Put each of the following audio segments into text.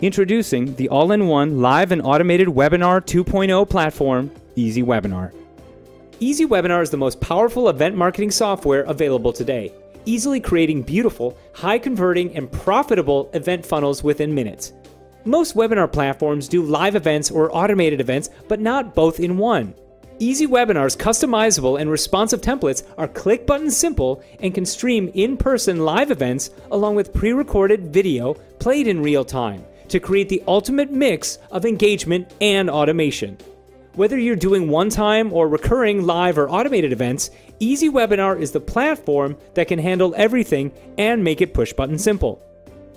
Introducing the all in one live and automated webinar 2.0 platform, Easy Webinar. Easy Webinar is the most powerful event marketing software available today, easily creating beautiful, high converting, and profitable event funnels within minutes. Most webinar platforms do live events or automated events, but not both in one. Easy Webinar's customizable and responsive templates are click button simple and can stream in person live events along with pre recorded video played in real time to create the ultimate mix of engagement and automation. Whether you're doing one time or recurring live or automated events, Easy Webinar is the platform that can handle everything and make it push button simple.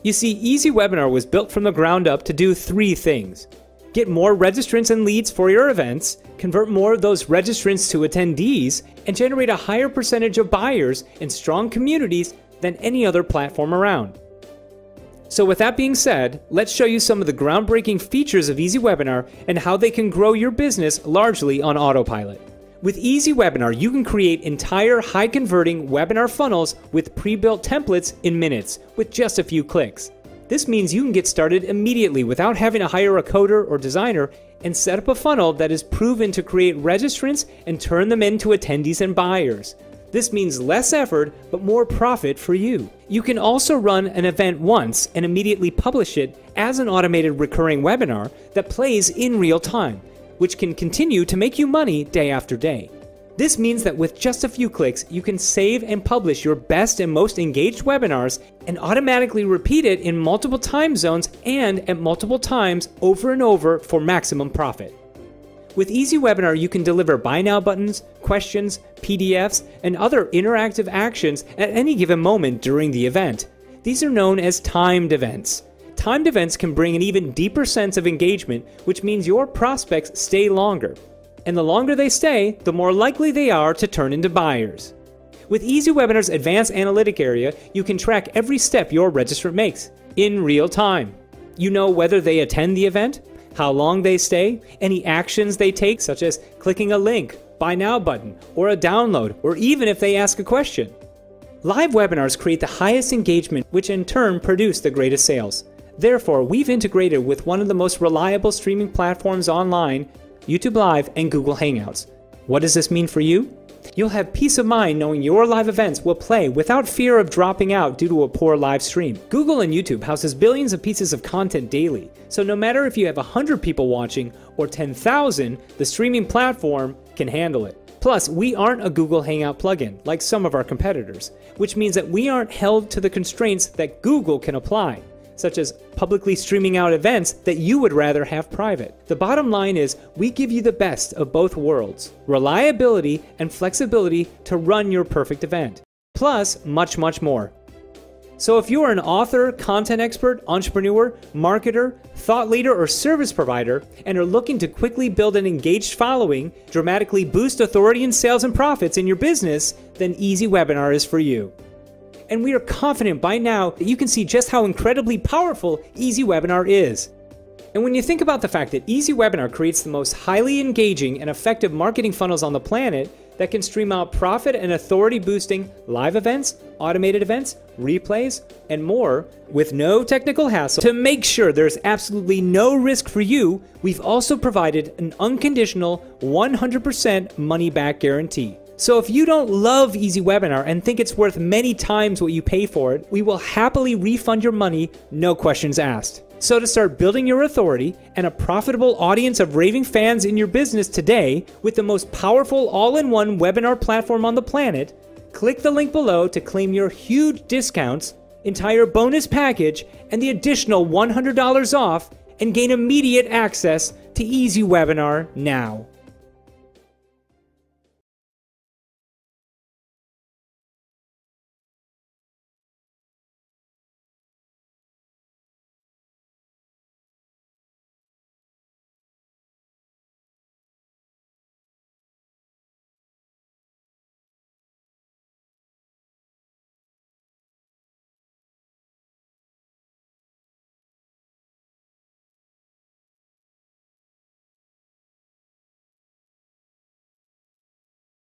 You see, Easy Webinar was built from the ground up to do three things get more registrants and leads for your events, convert more of those registrants to attendees, and generate a higher percentage of buyers in strong communities than any other platform around. So, with that being said, let's show you some of the groundbreaking features of Easy Webinar and how they can grow your business largely on autopilot. With Easy Webinar, you can create entire high converting webinar funnels with pre built templates in minutes with just a few clicks. This means you can get started immediately without having to hire a coder or designer and set up a funnel that is proven to create registrants and turn them into attendees and buyers. This means less effort, but more profit for you. You can also run an event once and immediately publish it as an automated recurring webinar that plays in real time, which can continue to make you money day after day. This means that with just a few clicks, you can save and publish your best and most engaged webinars and automatically repeat it in multiple time zones and at multiple times over and over for maximum profit. With Easy Webinar, you can deliver buy now buttons, questions, PDFs, and other interactive actions at any given moment during the event. These are known as timed events. Timed events can bring an even deeper sense of engagement, which means your prospects stay longer. And the longer they stay, the more likely they are to turn into buyers. With Easy Webinar's advanced analytic area, you can track every step your registrant makes in real time. You know whether they attend the event, how long they stay, any actions they take, such as clicking a link, buy now button, or a download, or even if they ask a question. Live webinars create the highest engagement, which in turn produce the greatest sales. Therefore, we've integrated with one of the most reliable streaming platforms online, YouTube Live, and Google Hangouts. What does this mean for you? You'll have peace of mind knowing your live events will play without fear of dropping out due to a poor live stream. Google and YouTube houses billions of pieces of content daily, so no matter if you have 100 people watching or 10,000, the streaming platform can handle it. Plus, we aren't a Google Hangout plugin like some of our competitors, which means that we aren't held to the constraints that Google can apply such as publicly streaming out events that you would rather have private. The bottom line is we give you the best of both worlds reliability and flexibility to run your perfect event, plus much, much more. So, if you are an author, content expert, entrepreneur, marketer, thought leader, or service provider and are looking to quickly build an engaged following, dramatically boost authority and sales and profits in your business, then Easy Webinar is for you and we are confident by now that you can see just how incredibly powerful Easy Webinar is. And when you think about the fact that Easy Webinar creates the most highly engaging and effective marketing funnels on the planet that can stream out profit and authority boosting live events, automated events, replays, and more with no technical hassle, to make sure there's absolutely no risk for you, we've also provided an unconditional 100% money back guarantee. So if you don't love Easy Webinar and think it's worth many times what you pay for it, we will happily refund your money, no questions asked. So to start building your authority and a profitable audience of raving fans in your business today with the most powerful all-in-one webinar platform on the planet, click the link below to claim your huge discounts, entire bonus package, and the additional $100 off and gain immediate access to Easy Webinar now.